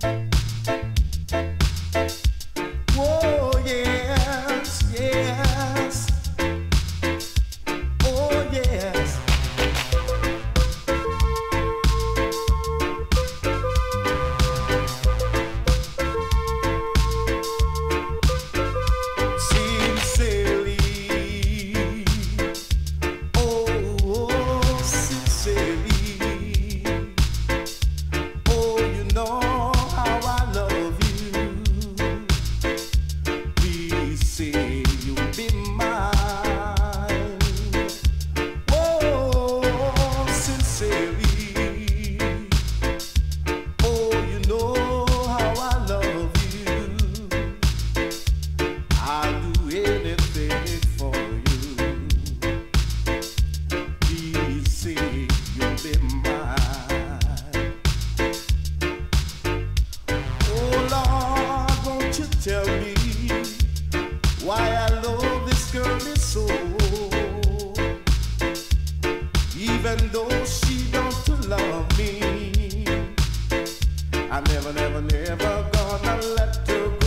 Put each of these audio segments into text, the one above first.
you tell me why I love this girl so. Even though she don't love me, I never, never, never gonna let her go.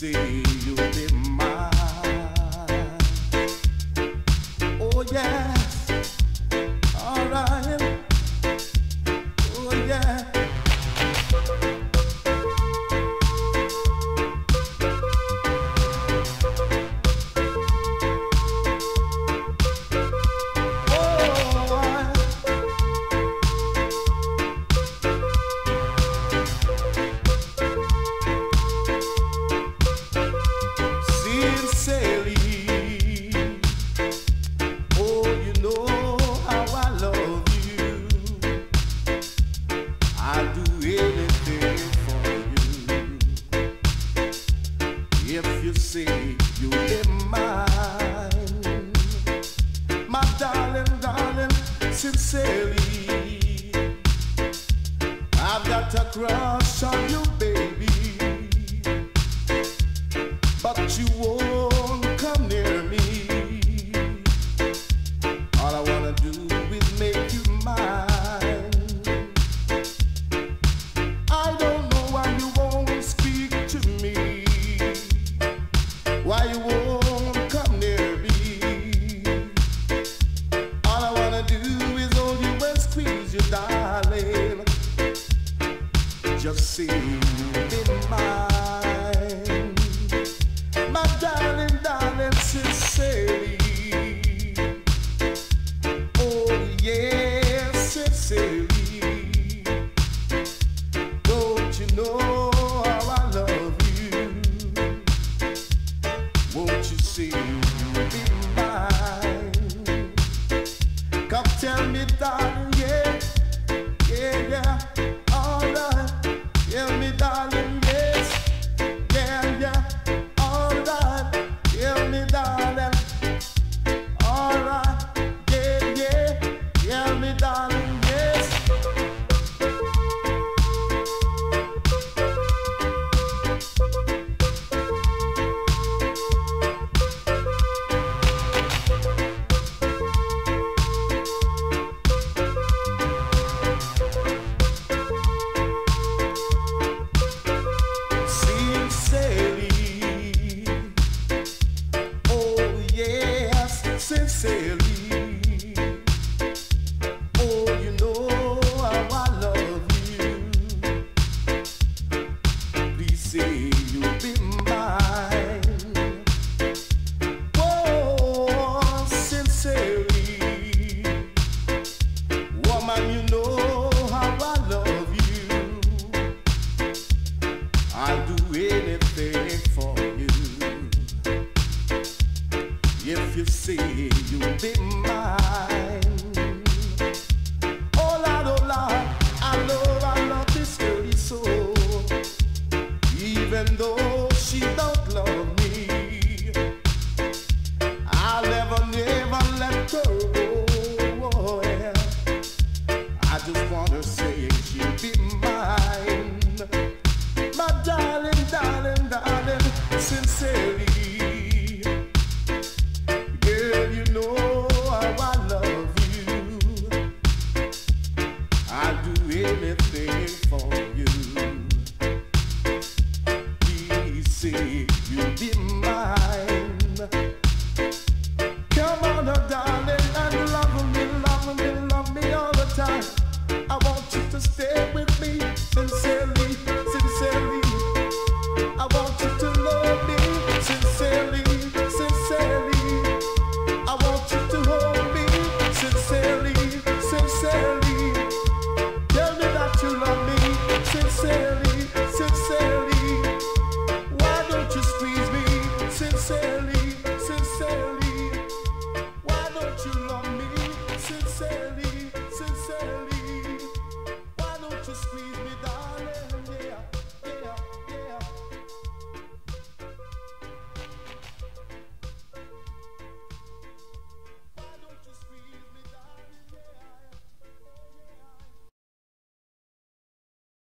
say you'll be mine. Oh. All right. Oh, yeah. if you say you ain't mine. My darling, darling, sincerely, I've got a crush on you. see you. see stay with me sincerely.